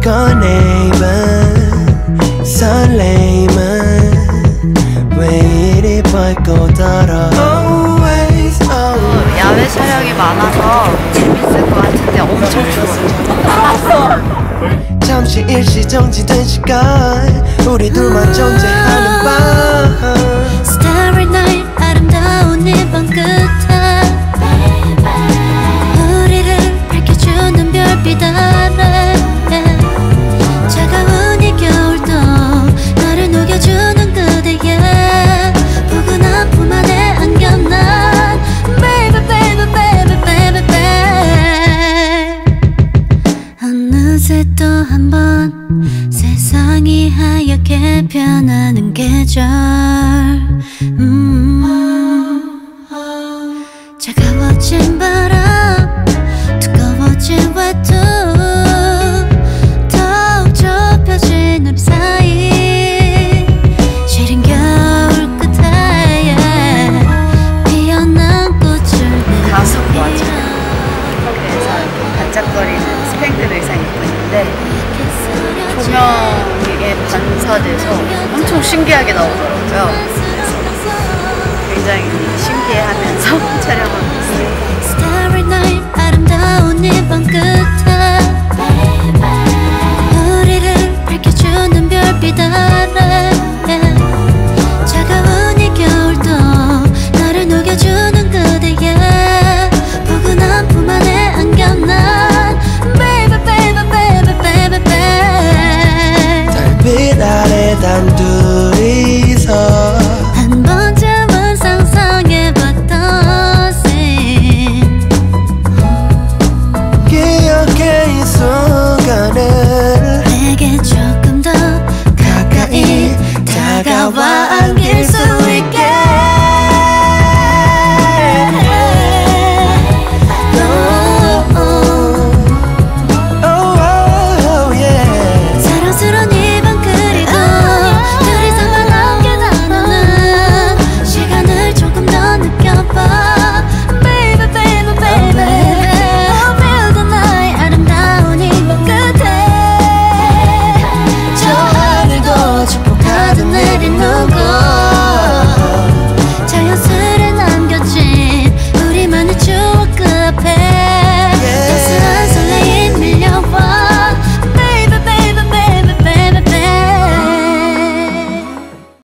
꺼내면 설레임은 왜 이리 밝고 달아 야외 촬영이 많아서 재밌을 것 같은데 엄청 추워요 잠시 일시 정지된 시간 우리 둘만 존재하는 밤 한번 세상이 하얗게 변하는 계절 보면 이게 반사돼서 엄청 신기하게 나오더라고요. quem sou. already know.